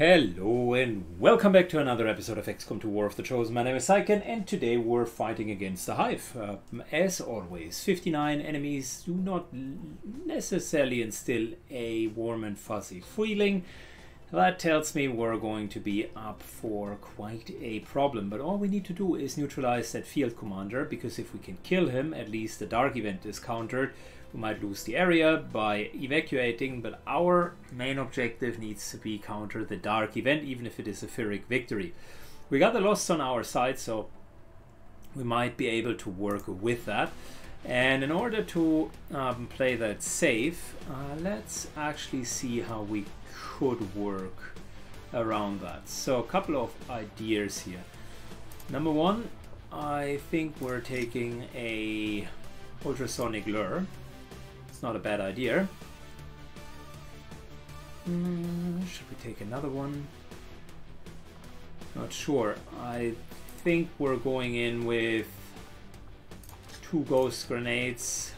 Hello and welcome back to another episode of XCOM 2 War of the Chosen. My name is Syken and today we're fighting against the Hive. Uh, as always, 59 enemies do not necessarily instill a warm and fuzzy feeling. That tells me we're going to be up for quite a problem. But all we need to do is neutralize that field commander because if we can kill him, at least the dark event is countered we might lose the area by evacuating, but our main objective needs to be counter the dark event, even if it is a Pyrrhic victory. We got the loss on our side, so we might be able to work with that. And in order to um, play that safe, uh, let's actually see how we could work around that. So a couple of ideas here. Number one, I think we're taking a ultrasonic lure it's not a bad idea. Mm, should we take another one? Not sure. I think we're going in with two ghost grenades,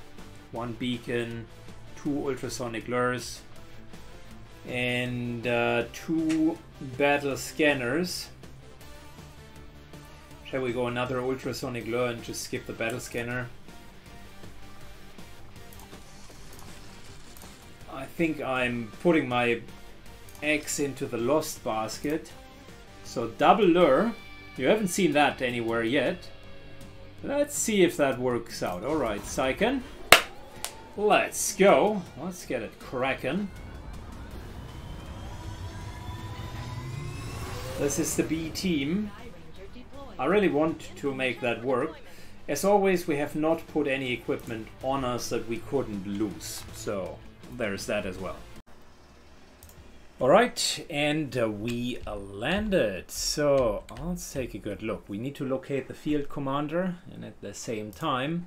one beacon, two ultrasonic lures, and uh, two battle scanners. Shall we go another ultrasonic lure and just skip the battle scanner? Think I'm putting my eggs into the lost basket. So double lure. You haven't seen that anywhere yet. Let's see if that works out. Alright, Syken. Let's go. Let's get it cracking. This is the B team. I really want to make that work. As always, we have not put any equipment on us that we couldn't lose. So there's that as well. Alright, and uh, we landed. So let's take a good look. We need to locate the field commander, and at the same time,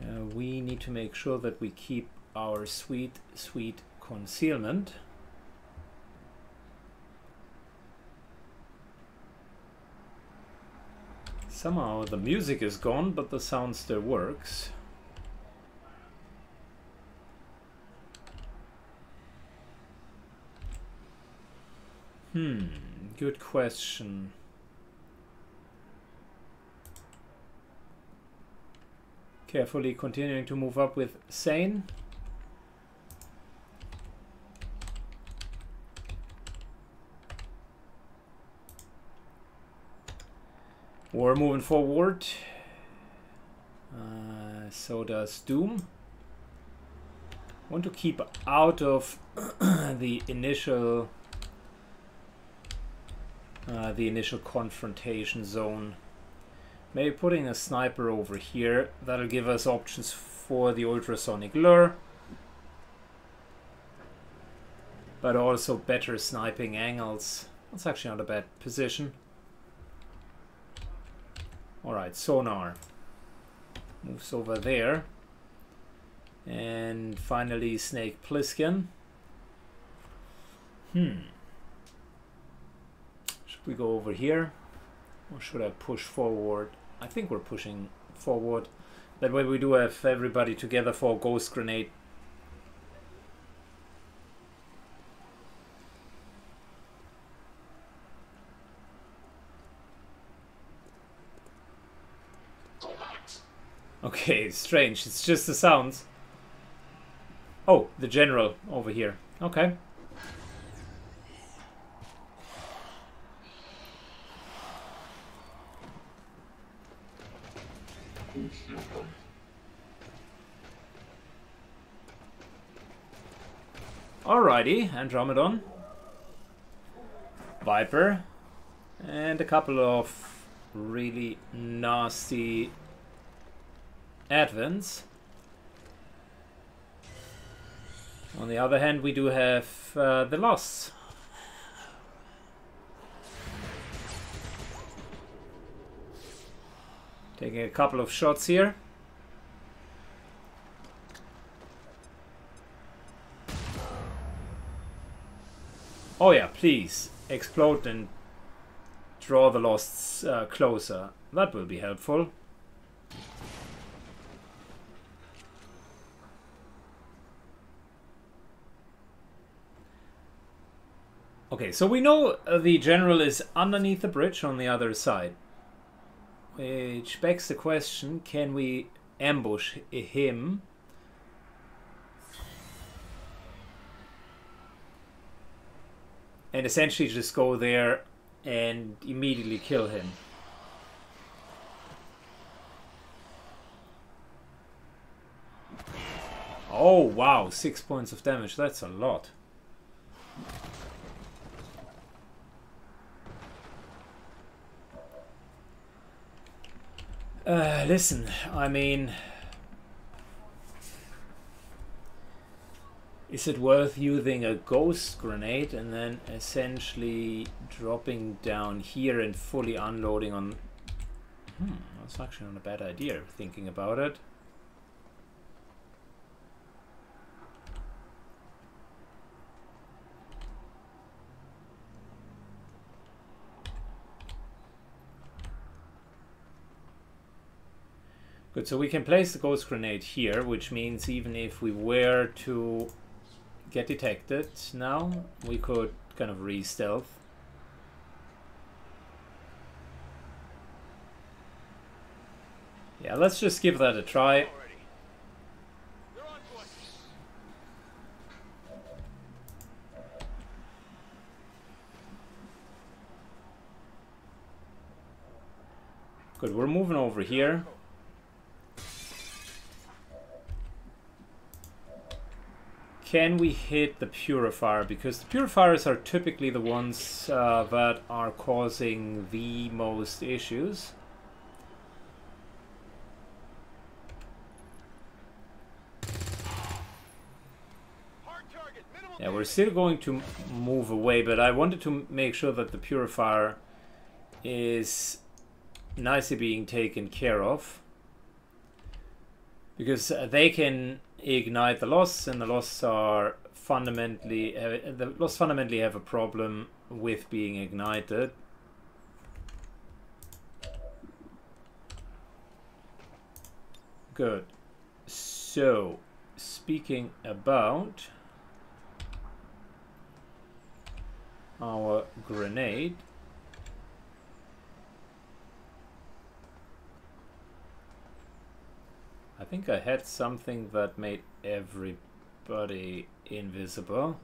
uh, we need to make sure that we keep our sweet, sweet concealment. Somehow the music is gone, but the sound still works. Hmm, good question. Carefully continuing to move up with Sane. We're moving forward. Uh, so does Doom. Want to keep out of the initial uh, the initial confrontation zone. Maybe putting a sniper over here. That'll give us options for the ultrasonic lure. But also better sniping angles. That's actually not a bad position. Alright, sonar. Moves over there. And finally Snake Pliskin. Hmm we go over here or should I push forward I think we're pushing forward that way we do have everybody together for a ghost grenade Okay, strange. It's just the sounds. Oh, the general over here. Okay. Alrighty, Andromedon. Viper. And a couple of really nasty Advents. On the other hand, we do have uh, the Loss. Taking a couple of shots here. Oh yeah, please explode and draw the lost uh, closer. That will be helpful. Okay, so we know uh, the general is underneath the bridge on the other side. Which begs the question, can we ambush him? And essentially just go there and immediately kill him. Oh, wow, six points of damage. That's a lot. Uh, listen, I mean... Is it worth using a ghost grenade and then essentially dropping down here and fully unloading on... Hmm, that's actually not a bad idea, thinking about it. Good, so we can place the ghost grenade here, which means even if we were to get detected now, we could kind of re-stealth. Yeah, let's just give that a try. Good, we're moving over here. Can we hit the purifier? Because the purifiers are typically the ones uh, that are causing the most issues. Yeah, we're still going to move away, but I wanted to make sure that the purifier is nicely being taken care of. Because they can ignite the loss, and the loss are fundamentally uh, the loss fundamentally have a problem with being ignited. Good. So, speaking about our grenade, think I had something that made everybody invisible.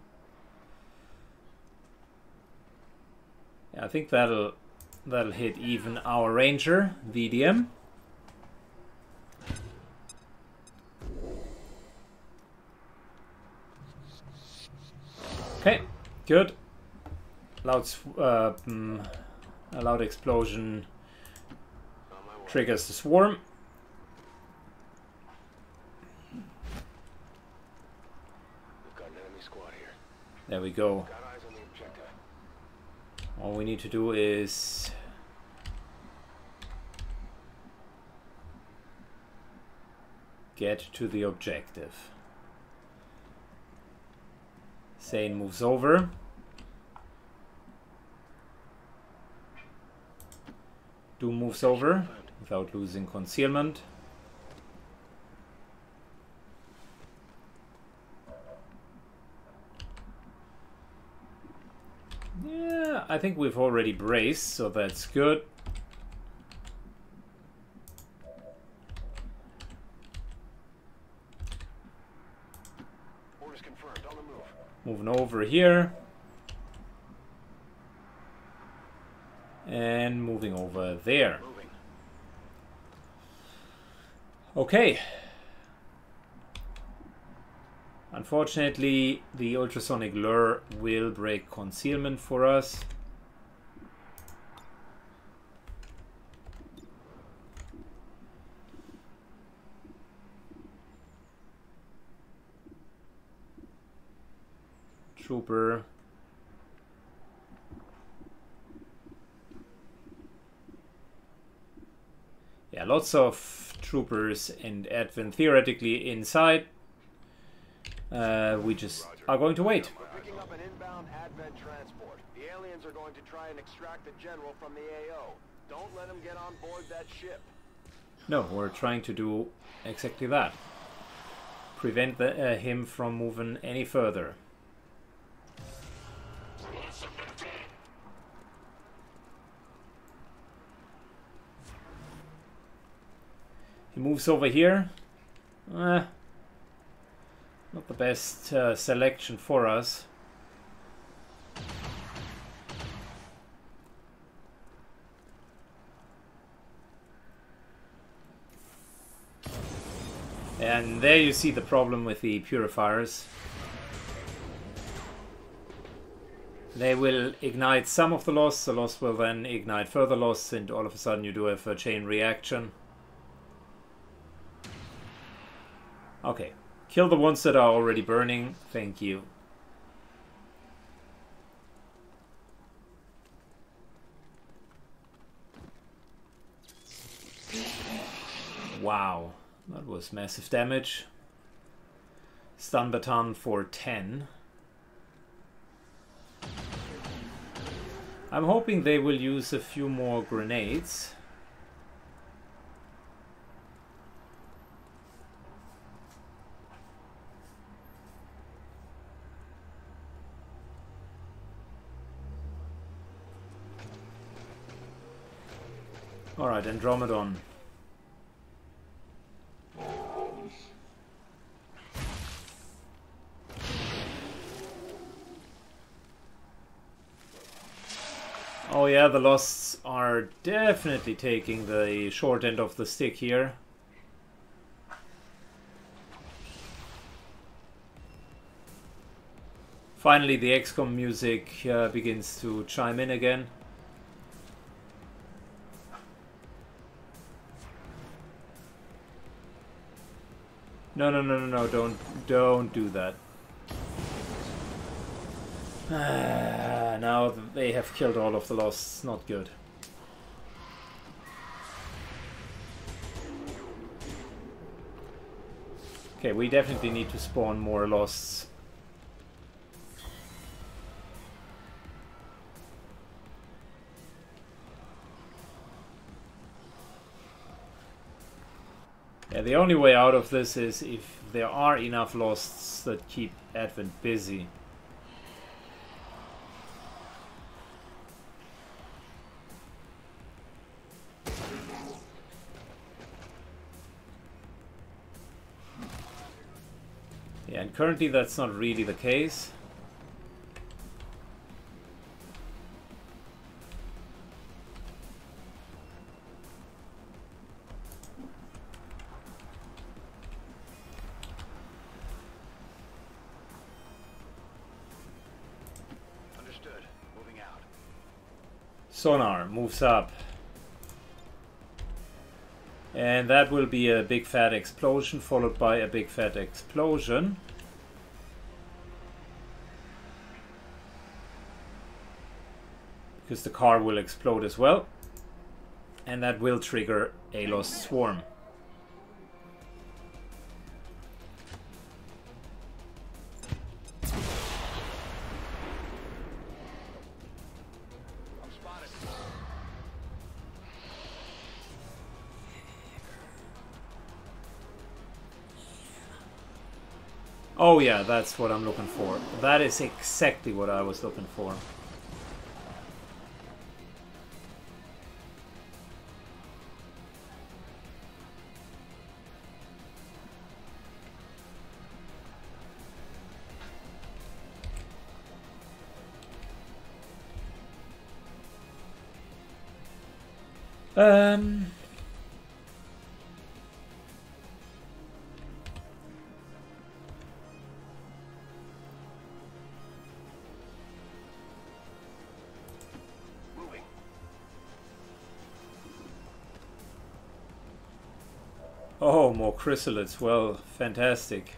Yeah, I think that'll that'll hit even our ranger, VDM. Okay, good. Loud, uh, mm, a loud explosion triggers the swarm. There we go. All we need to do is get to the objective. Sane moves over. Doom moves over without losing concealment. I think we've already braced, so that's good. Orders confirmed. On the move. Moving over here. And moving over there. Okay. Unfortunately, the ultrasonic lure will break concealment for us. Trooper. Yeah, lots of troopers and Advent theoretically inside. Uh, we just Roger. are going to wait. We're picking up an inbound Advent transport. The aliens are going to try and extract the general from the AO. Don't let them get on board that ship. No, we're trying to do exactly that. Prevent the, uh, him from moving any further. He moves over here. Eh, not the best uh, selection for us. And there you see the problem with the purifiers. They will ignite some of the loss, the loss will then ignite further loss, and all of a sudden you do have a chain reaction. Okay, kill the ones that are already burning, thank you. Wow. That was massive damage. Stun baton for 10. I'm hoping they will use a few more grenades. Alright, Andromedon. Oh yeah, the Losts are definitely taking the short end of the stick here. Finally, the XCOM music uh, begins to chime in again. No, no, no, no, no, don't, don't do that. Ah, now they have killed all of the losts. Not good. Okay, we definitely need to spawn more losts. The only way out of this is if there are enough losts that keep Advent busy. Yeah, and currently that's not really the case. Sonar moves up. And that will be a big fat explosion followed by a big fat explosion. Because the car will explode as well. And that will trigger a lost swarm. Oh yeah, that's what I'm looking for. That is exactly what I was looking for. Um... chrysalids. Well, fantastic.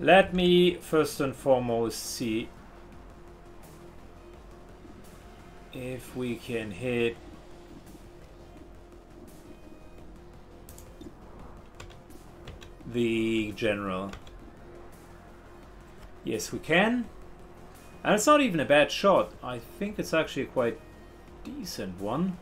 Let me first and foremost see if we can hit the general. Yes, we can. And it's not even a bad shot. I think it's actually a quite decent one.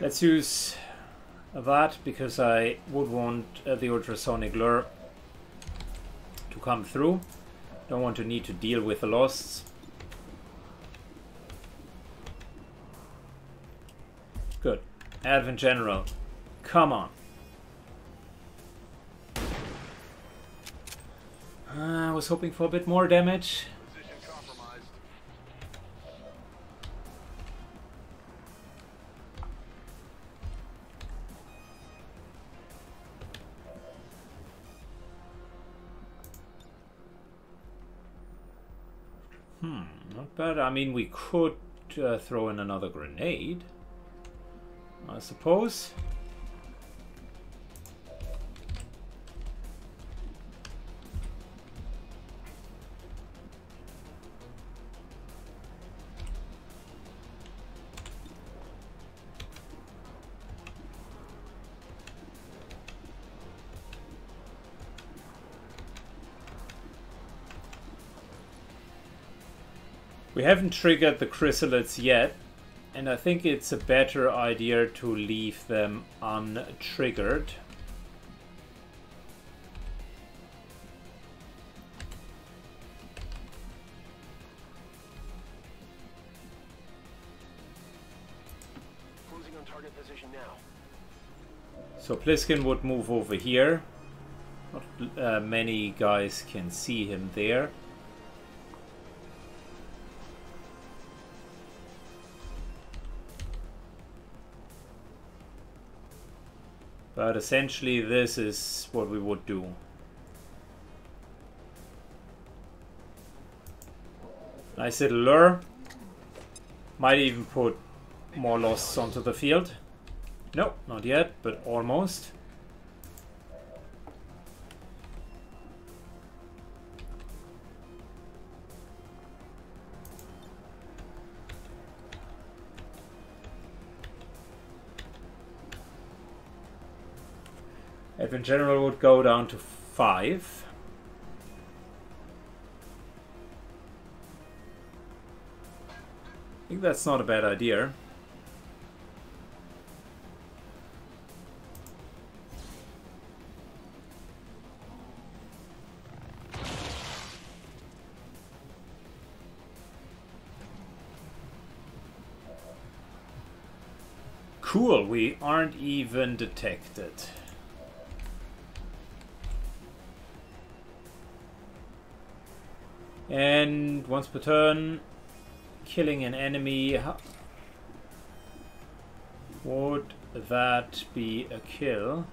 Let's use that because I would want uh, the ultrasonic lure to come through. Don't want to need to deal with the losts. Good. Advent General. Come on. Uh, I was hoping for a bit more damage. Mean, we could uh, throw in another grenade. I suppose. We haven't triggered the chrysalids yet, and I think it's a better idea to leave them untriggered. Closing on target position now. So Pliskin would move over here. Not uh, many guys can see him there. But essentially this is what we would do. Nice little lure. Might even put more losts onto the field. No, not yet, but almost. Advent General would go down to five. I think that's not a bad idea. Cool, we aren't even detected. And once per turn, killing an enemy. Would that be a kill?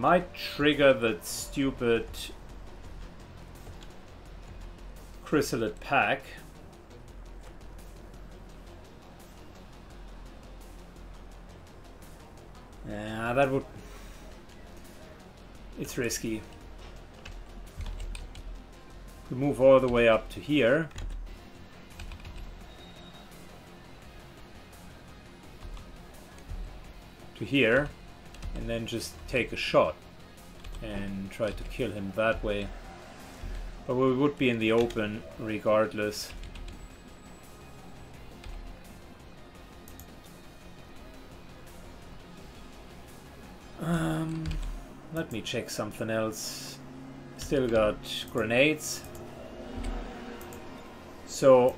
Might trigger that stupid chrysalid pack. Yeah, that would... It's risky. We move all the way up to here. To here and then just take a shot and try to kill him that way. But we would be in the open regardless. Um, let me check something else. Still got grenades. So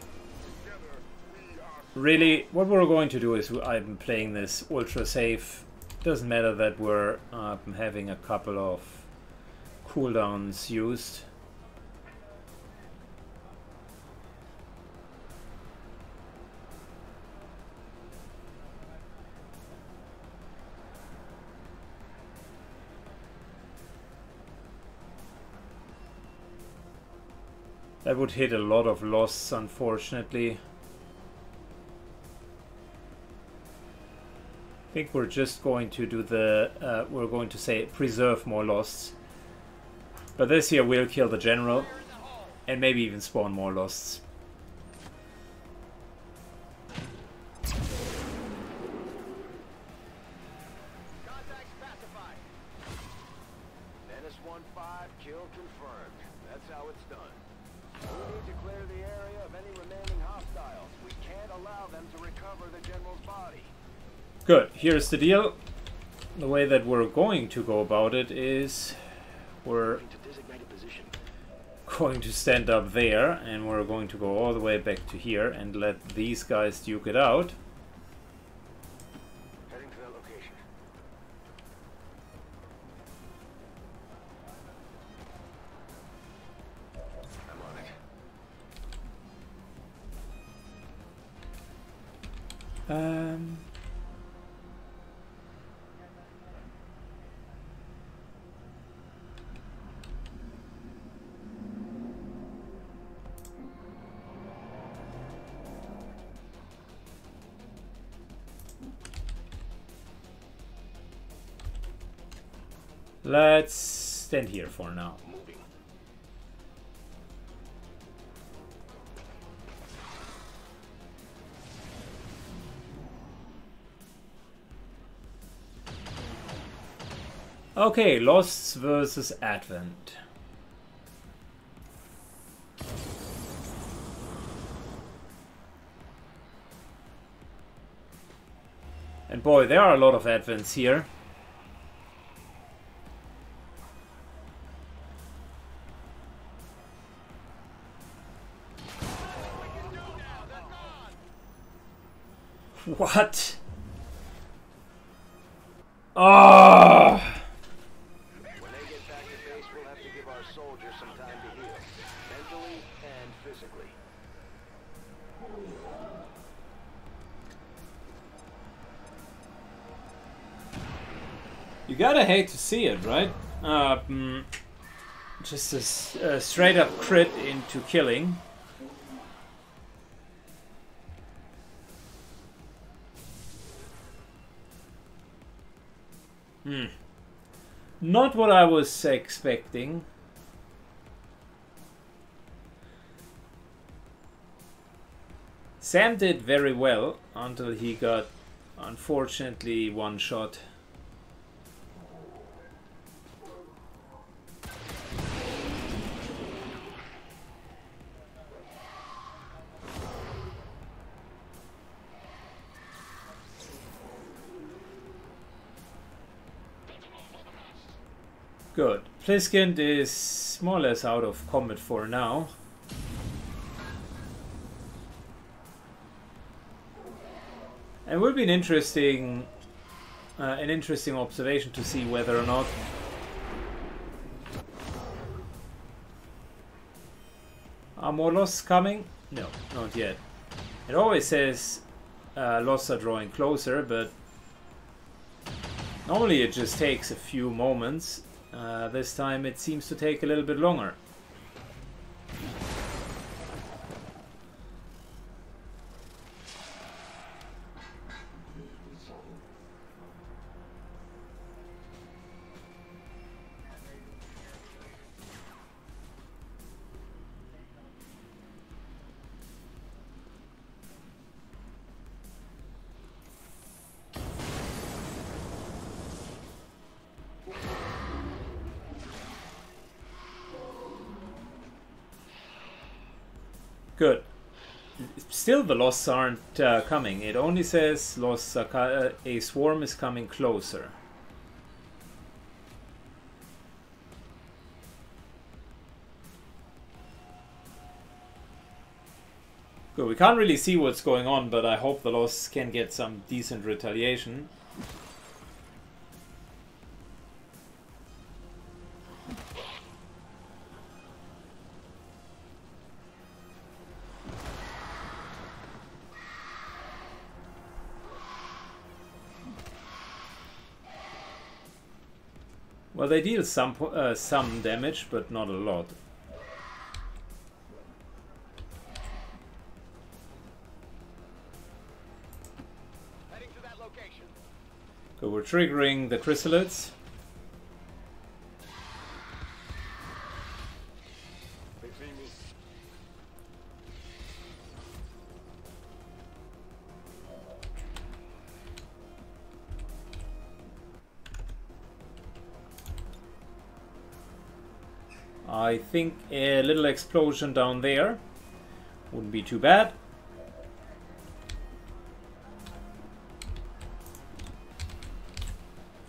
really what we're going to do is I'm playing this ultra safe doesn't matter that we're um, having a couple of cooldowns used. That would hit a lot of loss, unfortunately. Think we're just going to do the, uh, we're going to say preserve more loss. But this here will kill the general. And maybe even spawn more losts. Here's the deal. The way that we're going to go about it is we're going to stand up there and we're going to go all the way back to here and let these guys duke it out. Let's stand here for now. Okay, Losts versus Advent. And boy, there are a lot of Advents here. What? Oh! When they get back to base, we'll have to give our soldiers some time to heal. Mentally and physically. You gotta hate to see it, right? Uh, mm, just a straight up crit into killing. Hmm. Not what I was expecting. Sam did very well until he got, unfortunately, one shot. Good. Pliskent is more or less out of combat for now. And it will be an interesting, uh, an interesting observation to see whether or not are more coming. No, not yet. It always says uh, are drawing closer, but normally it just takes a few moments. Uh, this time it seems to take a little bit longer. Still, the loss aren't uh, coming. It only says loss uh, a swarm is coming closer. Good. We can't really see what's going on, but I hope the loss can get some decent retaliation. Well, they deal some uh, some damage, but not a lot. Heading to that location. So we're triggering the chrysalids. Think a little explosion down there wouldn't be too bad.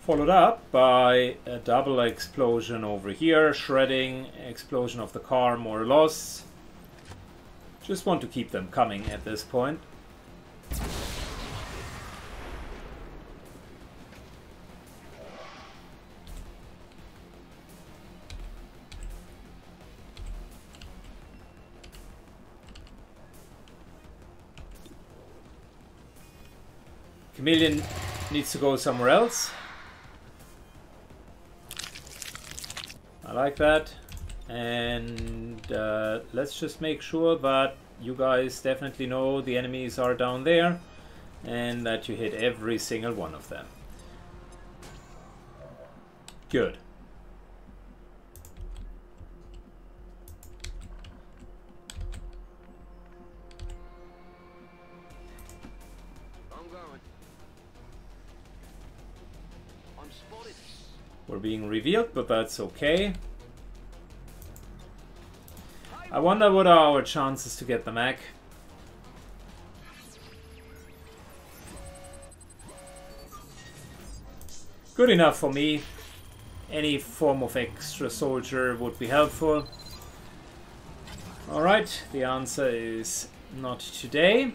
Followed up by a double explosion over here, shredding explosion of the car more loss. Just want to keep them coming at this point. Chameleon needs to go somewhere else. I like that. And uh, let's just make sure that you guys definitely know the enemies are down there and that you hit every single one of them. Good. Being revealed, but that's okay. I wonder what are our chances to get the mech. Good enough for me. Any form of extra soldier would be helpful. Alright, the answer is not today.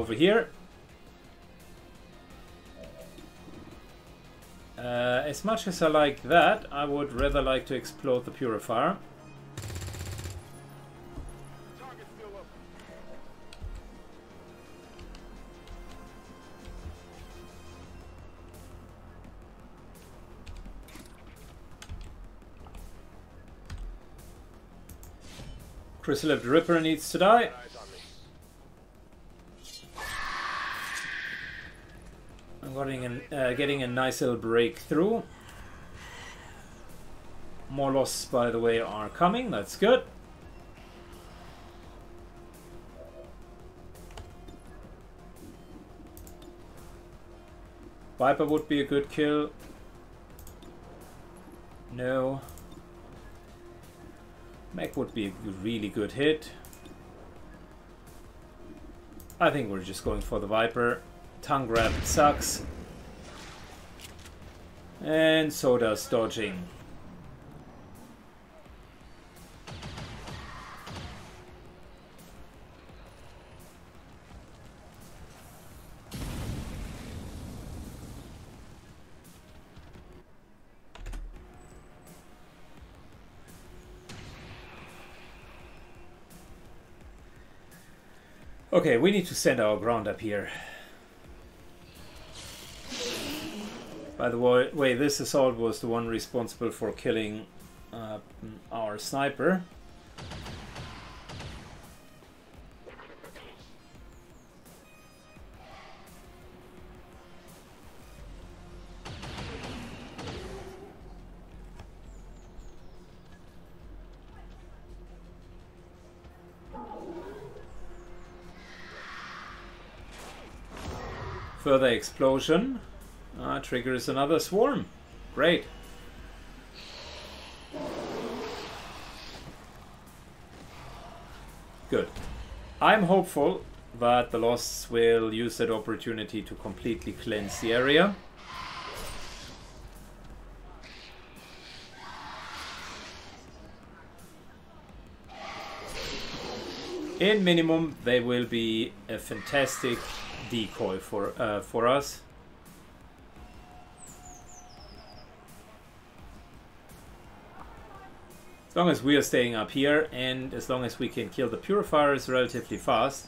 Over here. Uh, as much as I like that, I would rather like to explode the purifier. Chrysalid Ripper needs to die. Uh, getting a nice little breakthrough. More losses, by the way, are coming. That's good. Viper would be a good kill. No. Mech would be a really good hit. I think we're just going for the Viper. Tongue grab sucks. And so does dodging. Okay, we need to send our ground up here. By the way, this assault was the one responsible for killing uh, our sniper. Further explosion triggers another swarm. Great. Good. I'm hopeful that the Losts will use that opportunity to completely cleanse the area. In minimum, they will be a fantastic decoy for uh, for us. As long as we are staying up here and as long as we can kill the purifiers relatively fast,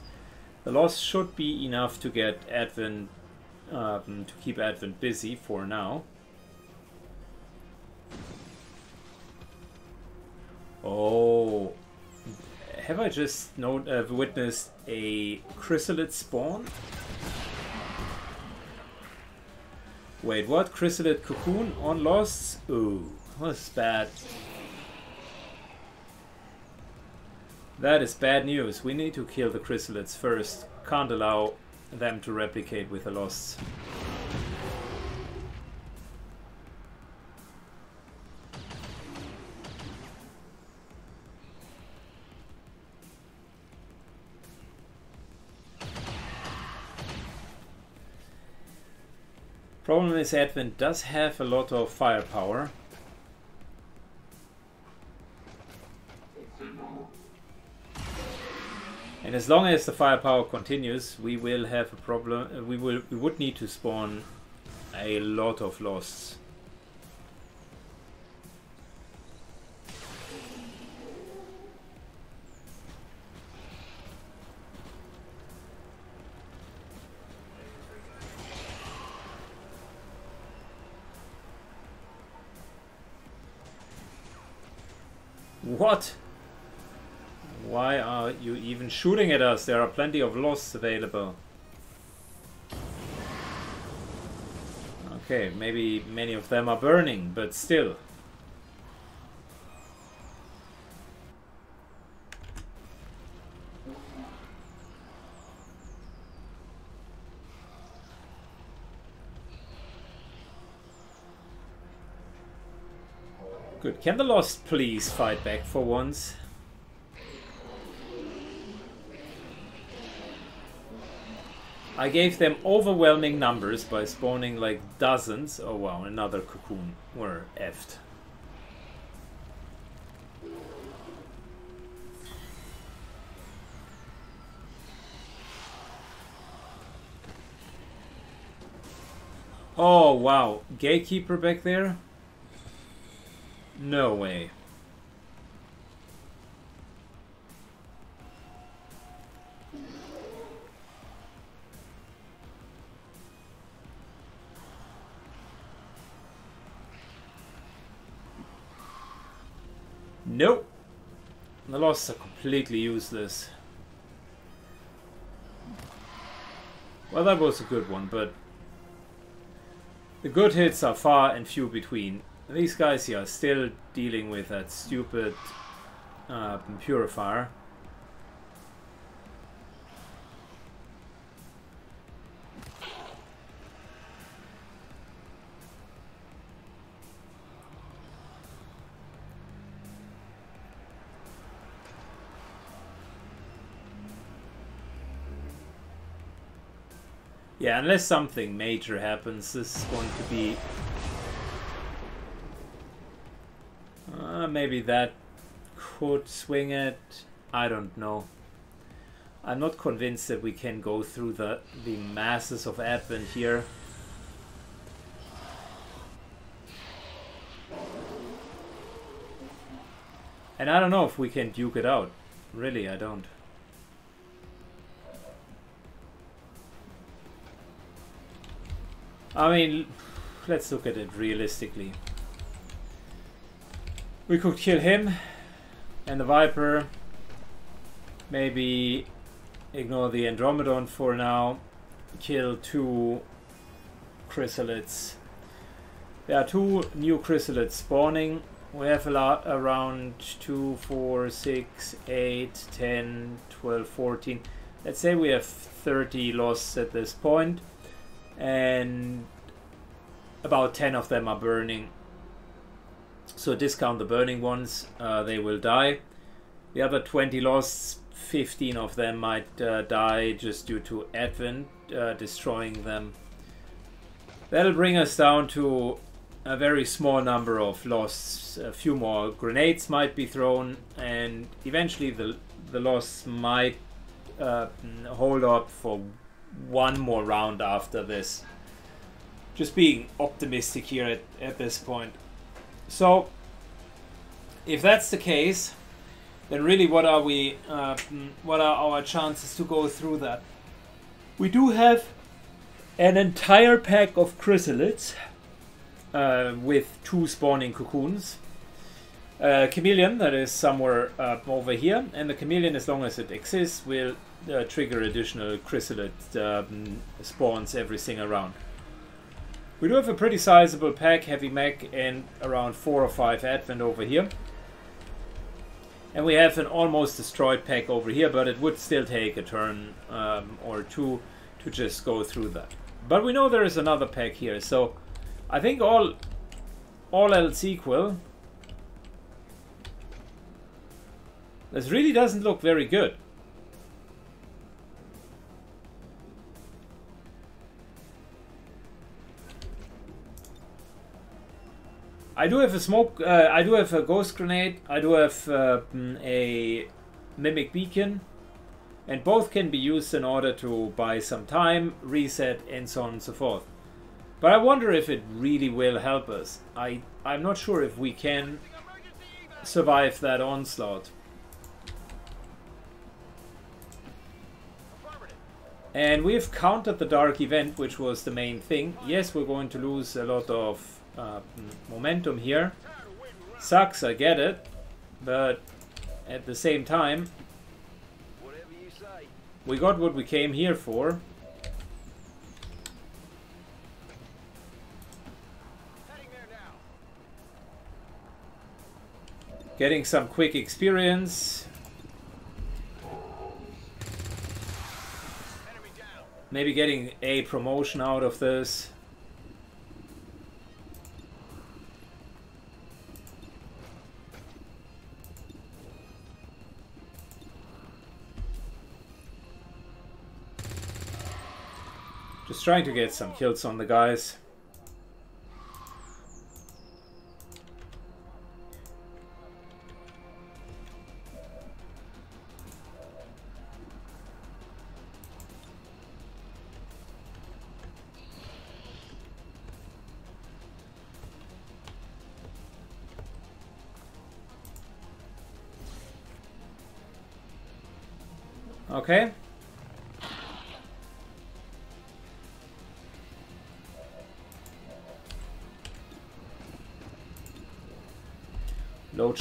the loss should be enough to get Advent um, to keep Advent busy for now. Oh, have I just uh, witnessed a chrysalid spawn? Wait, what? Chrysalid cocoon on Lost? Ooh, that's bad. That is bad news. We need to kill the chrysalids first. Can't allow them to replicate with the lost. Problem is Advent does have a lot of firepower. And as long as the firepower continues, we will have a problem. uh, We will. We would need to spawn a lot of losts. What? Why are you even shooting at us? There are plenty of losts available. Okay, maybe many of them are burning, but still. Good. Can the Lost please fight back for once? I gave them overwhelming numbers by spawning like dozens. Oh wow, another cocoon. We're effed. Oh wow, gatekeeper back there? No way. The losses are completely useless. Well, that was a good one, but the good hits are far and few between. These guys here are still dealing with that stupid uh, purifier. Yeah, unless something major happens, this is going to be... Uh, maybe that could swing it. I don't know. I'm not convinced that we can go through the, the masses of Advent here. And I don't know if we can duke it out. Really, I don't. I mean, let's look at it realistically. We could kill him and the Viper. Maybe ignore the Andromedon for now. Kill two chrysalids. There are two new chrysalids spawning. We have a lot around 2, 4, 6, 8, 10, 12, 14. Let's say we have 30 lost at this point and about 10 of them are burning. So discount the burning ones, uh, they will die. The other 20 lost, 15 of them might uh, die just due to Advent uh, destroying them. That'll bring us down to a very small number of losts. A few more grenades might be thrown, and eventually the the loss might uh, hold up for one more round after this. Just being optimistic here at, at this point. So, if that's the case, then really what are we, uh, what are our chances to go through that? We do have an entire pack of chrysalids uh, with two spawning cocoons. Uh, chameleon that is somewhere over here, and the chameleon, as long as it exists, will uh, trigger additional chrysalid um, spawns every single round. We do have a pretty sizable pack, heavy mech, and around four or five advent over here. And we have an almost destroyed pack over here, but it would still take a turn um, or two to just go through that. But we know there is another pack here, so I think all all else equal, this really doesn't look very good. I do have a smoke. Uh, I do have a ghost grenade. I do have uh, a mimic beacon, and both can be used in order to buy some time, reset, and so on and so forth. But I wonder if it really will help us. I I'm not sure if we can survive that onslaught. And we've countered the dark event, which was the main thing. Yes, we're going to lose a lot of uh, momentum here. Sucks, I get it. But at the same time, we got what we came here for. Getting some quick experience. Maybe getting a promotion out of this. Just trying to get some kills on the guys.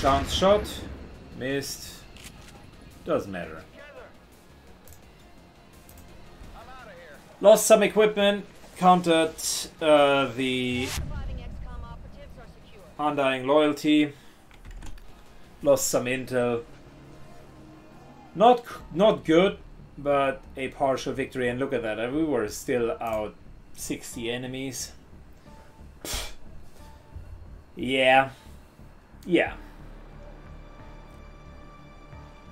Chance shot. Missed. Doesn't matter. Lost some equipment. Countered uh, the Undying Loyalty. Lost some intel. Not not good, but a partial victory. And look at that. We were still out 60 enemies. Yeah. Yeah.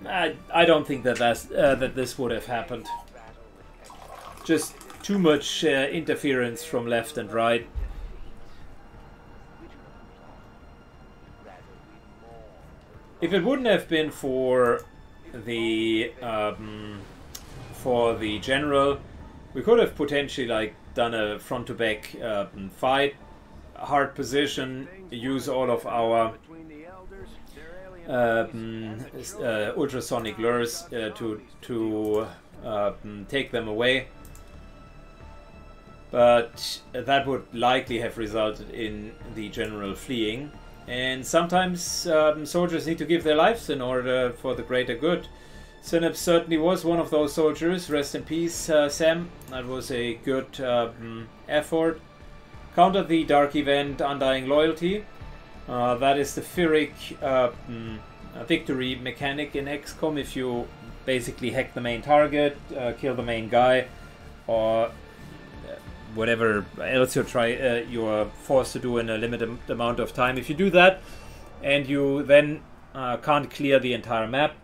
I, I don't think that that's, uh, that this would have happened. Just too much uh, interference from left and right. If it wouldn't have been for the um, for the general, we could have potentially like done a front to back uh, fight, hard position, use all of our um, uh, ultrasonic lures uh, to to um, take them away. But that would likely have resulted in the general fleeing. And sometimes um, soldiers need to give their lives in order for the greater good. Synapse certainly was one of those soldiers. Rest in peace, uh, Sam. That was a good um, effort. Counter the Dark Event Undying Loyalty. Uh, that is the Pyrrhic uh, mm, victory mechanic in XCOM. If you basically hack the main target, uh, kill the main guy, or uh, whatever else you try, uh, you're forced to do in a limited amount of time. If you do that, and you then uh, can't clear the entire map,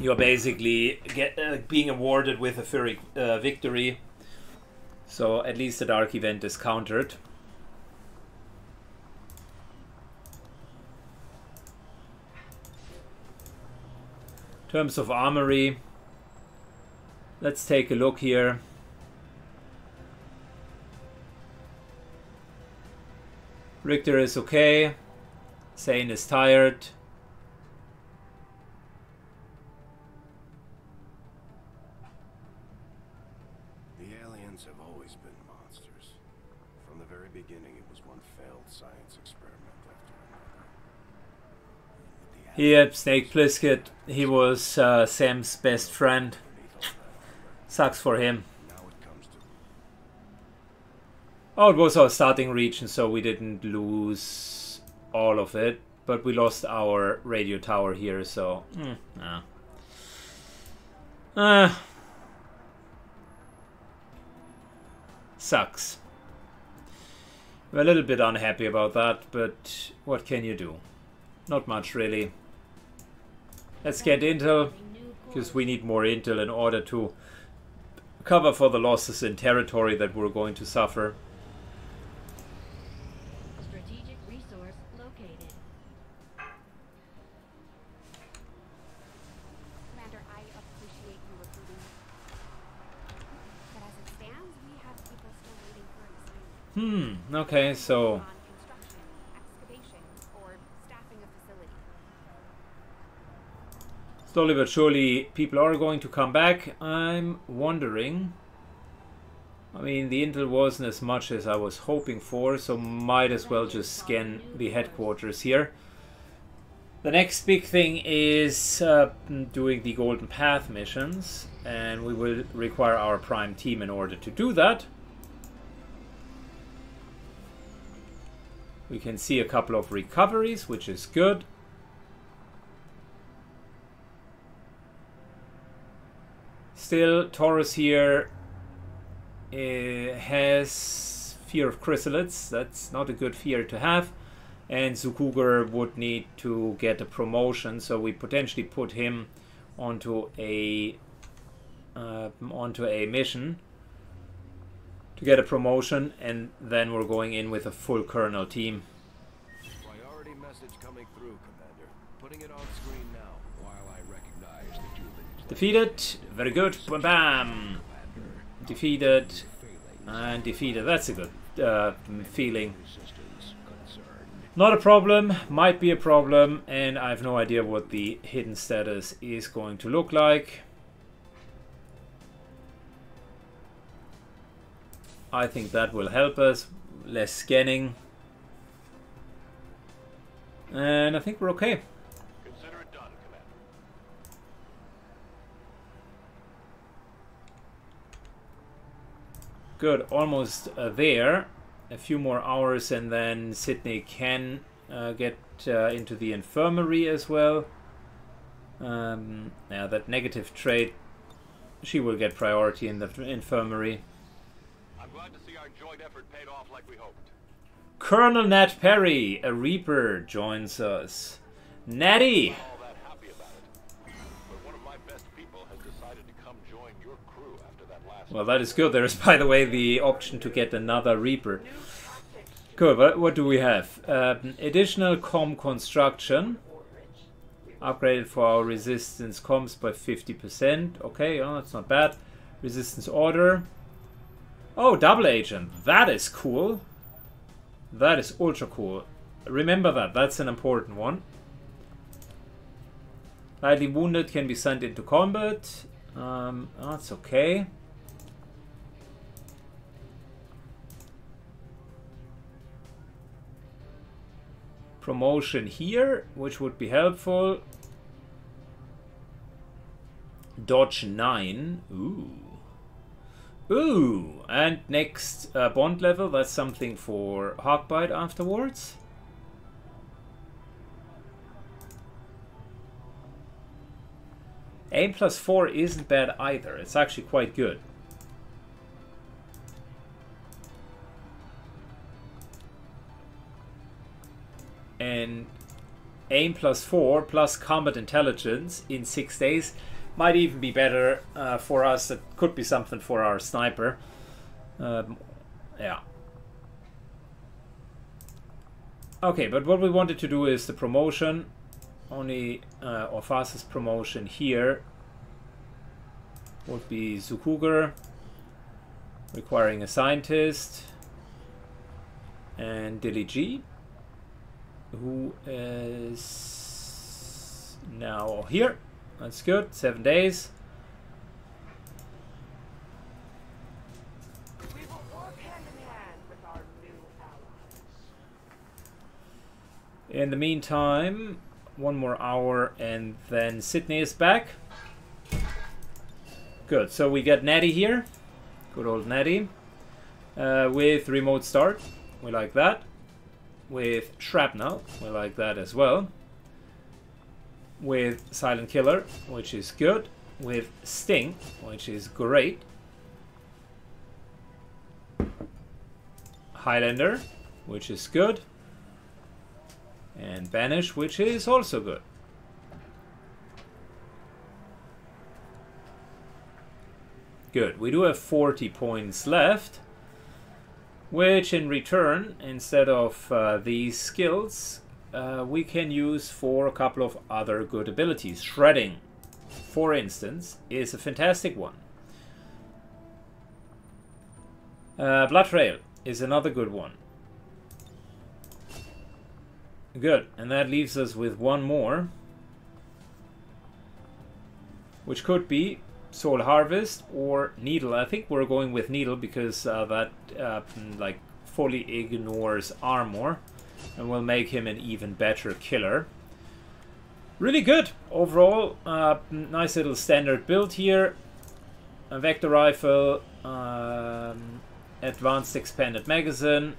you're basically get, being awarded with a Pyrrhic victory. So at least the dark event is countered. Terms of armory, let's take a look here. Richter is okay. Sane is tired. Yep, Snake Plissket. He was uh, Sam's best friend. Sucks for him. Oh, it was our starting region, so we didn't lose all of it. But we lost our radio tower here, so... Mm, nah. Uh, sucks. We're a little bit unhappy about that, but what can you do? Not much, really. Let's get intel, because we need more intel in order to cover for the losses in territory that we're going to suffer. Strategic resource located. Commander, I appreciate you recruiting. But as it stands, we have people still waiting for an assignment. Hmm, okay, so... On construction, excavation, or staffing a facility. Slowly but surely, people are going to come back. I'm wondering. I mean, the intel wasn't as much as I was hoping for, so might as well just scan the headquarters here. The next big thing is uh, doing the Golden Path missions, and we will require our Prime team in order to do that. We can see a couple of recoveries, which is good. Still, Taurus here uh, has fear of chrysalids. That's not a good fear to have. And Zukuger would need to get a promotion, so we potentially put him onto a uh, onto a mission to get a promotion, and then we're going in with a full colonel team. Defeated. Very good. Bam bam. Defeated. And defeated. That's a good uh, feeling. Not a problem. Might be a problem. And I have no idea what the hidden status is going to look like. I think that will help us. Less scanning. And I think we're okay. Consider it done, Commander. Good, almost uh, there. A few more hours, and then Sydney can uh, get uh, into the infirmary as well. Um, yeah, that negative trait, she will get priority in the infirmary. I'm glad to see our joint effort paid off like we hoped. Colonel Nat Perry, a Reaper, joins us. Natty! Well, that is good. There is, by the way, the option to get another Reaper. What, what do we have? Um, additional com construction. Upgraded for our resistance comms by 50%. Okay, oh, that's not bad. Resistance order. Oh, double agent. That is cool. That is ultra cool. Remember that. That's an important one. Lightly wounded can be sent into combat. Um, that's okay. Promotion here, which would be helpful. Dodge 9. Ooh. Ooh. And next uh, bond level, that's something for Hawkbite afterwards. Aim plus 4 isn't bad either. It's actually quite good. And aim plus 4 plus combat intelligence in 6 days might even be better uh, for us. It could be something for our sniper. Um, yeah. Okay, but what we wanted to do is the promotion. Only, uh, or fastest promotion here would be Zukuger, requiring a scientist, and Dilly G, who is now here. That's good. Seven days. We will work hand in hand with our new allies. In the meantime, one more hour and then Sydney is back. Good. So we get Natty here. Good old Natty. Uh, with remote start. We like that. With shrapnel. We like that as well. With silent killer, which is good. With sting, which is great. Highlander, which is good. And Banish, which is also good. Good. We do have 40 points left. Which in return, instead of uh, these skills, uh, we can use for a couple of other good abilities. Shredding, for instance, is a fantastic one. Uh, Blood Trail is another good one. Good, and that leaves us with one more. Which could be Soul Harvest or Needle. I think we're going with Needle because uh, that uh, like fully ignores armor and will make him an even better killer. Really good overall. Uh, nice little standard build here. A Vektor rifle, um, advanced expanded magazine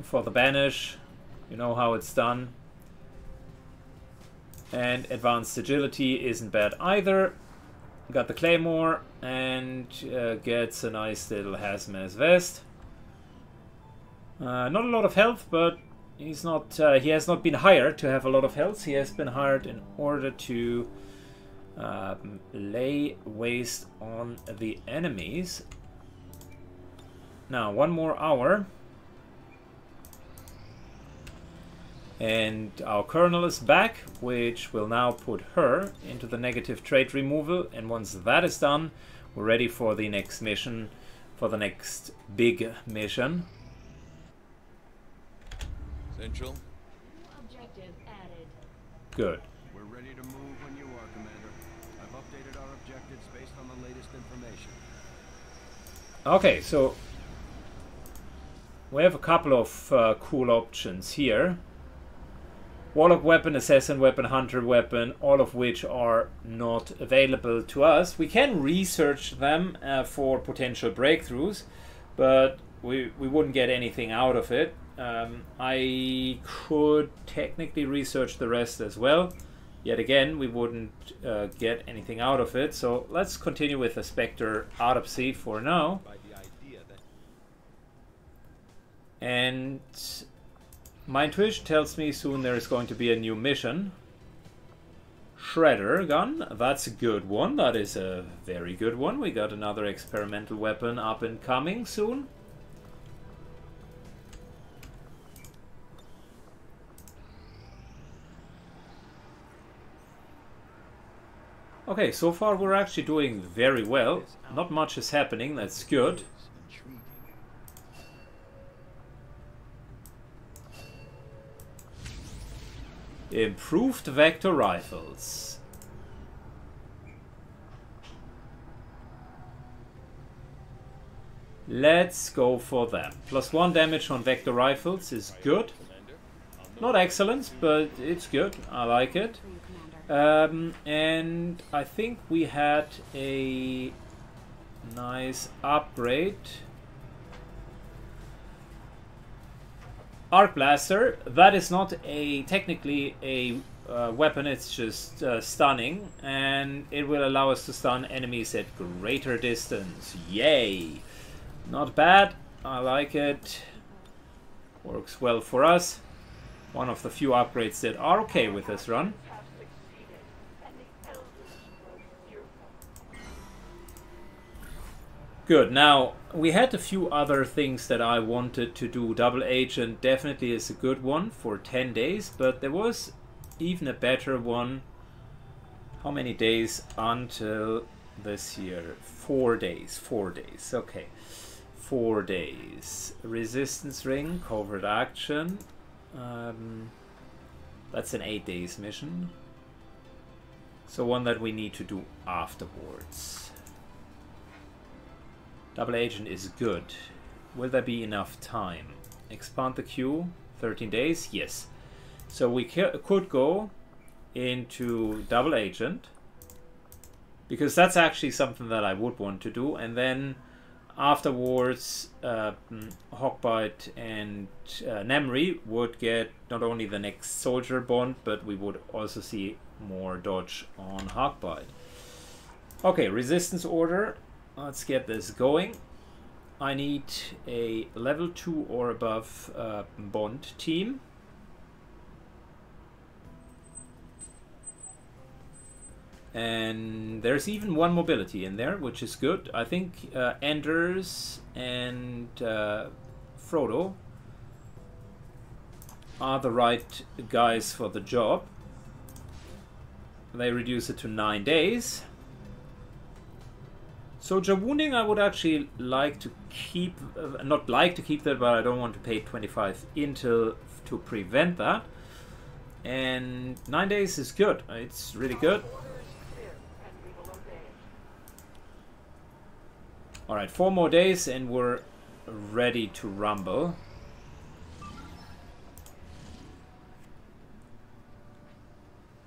for the banish. You know how it's done. And advanced agility isn't bad either. Got the claymore and uh, gets a nice little hazmat vest. Uh, not a lot of health, but he's not. Uh, he has not been hired to have a lot of health. He has been hired in order to um, lay waste on the enemies. Now, one more hour. And our colonel is back, which will now put her into the negative trait removal. And once that is done, we're ready for the next mission, for the next big mission. Central? Objective added. Good. We're ready to move when you are, Commander. I've updated our objectives based on the latest information. Okay, so we have a couple of uh, cool options here. Warlock weapon, assassin weapon, hunter weapon, all of which are not available to us. We can research them uh, for potential breakthroughs, but we, we wouldn't get anything out of it. Um, I could technically research the rest as well. Yet again, we wouldn't uh, get anything out of it. So let's continue with the Spectre Autopsy for now. By the idea that And my intuition tells me soon there is going to be a new mission. Shredder gun, that's a good one. That is a very good one. We got another experimental weapon up and coming soon. Okay, so far we're actually doing very well. Not much is happening, that's good. Improved Vektor rifles. Let's go for them. Plus one damage on Vektor rifles is good. Not excellent, but it's good. I like it. Um, and I think we had a nice upgrade. Arc Blaster, that is not a technically a uh, weapon, it's just uh, stunning, and it will allow us to stun enemies at greater distance. Yay! Not bad, I like it. Works well for us. One of the few upgrades that are okay with this run. have succeeded, and the Elders will fear them. Good. Now, we had a few other things that I wanted to do. Double Agent definitely is a good one for 10 days, but there was even a better one. How many days until this year? Four days. Four days. Okay. Four days. Resistance Ring, covert action. Um, that's an eight days mission. So, one that we need to do afterwards. Double agent is good. Will there be enough time? Expand the queue. 13 days? Yes. So we could go into double agent because that's actually something that I would want to do, and then afterwards, uh, mm, Hawkbite and uh, Namri would get not only the next soldier bond, but we would also see more dodge on Hawkbite. Okay, resistance order. Let's get this going. I need a level 2 or above uh, bond team. And there's even one mobility in there, which is good. I think uh, Anders and uh, Frodo are the right guys for the job. They reduce it to 9 days. So Jawooning I would actually like to keep, uh, not like to keep that, but I don't want to pay 25 intel to prevent that. And 9 days is good, it's really good. Alright, 4 more days and we're ready to rumble.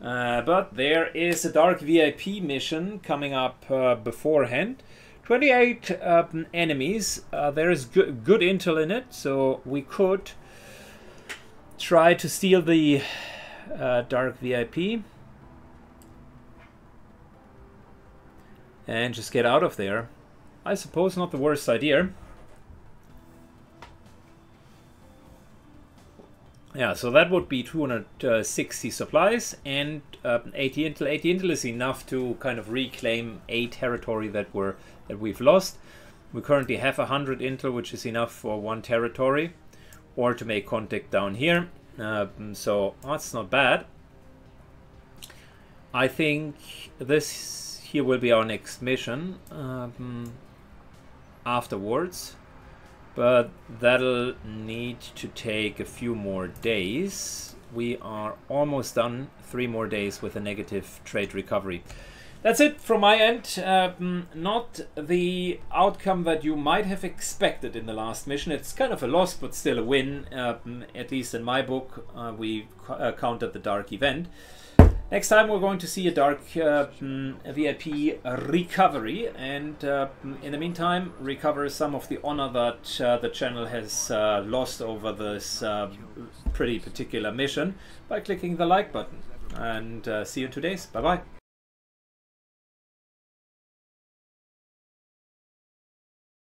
Uh, but there is a Dark VIP mission coming up uh, beforehand. 28 um, enemies. Uh, there is go good intel in it, so we could try to steal the uh, Dark VIP. And just get out of there. I suppose not the worst idea. Yeah, so that would be 260 supplies and uh, 80 intel. 80 intel is enough to kind of reclaim a territory that we're that we've lost. We currently have 100 intel, which is enough for one territory, or to make contact down here. Uh, so that's not bad. I think this here will be our next mission um, afterwards but that'll need to take a few more days. We are almost done, three more days with a negative trade recovery. That's it from my end. Um, not the outcome that you might have expected in the last mission. It's kind of a loss, but still a win. Um, at least in my book, uh, we uh, counted the dark event. Next time we're going to see a dark uh, mm, VIP recovery and uh, mm, in the meantime recover some of the honor that uh, the channel has uh, lost over this uh, pretty particular mission by clicking the like button and uh, see you in two days. Bye bye.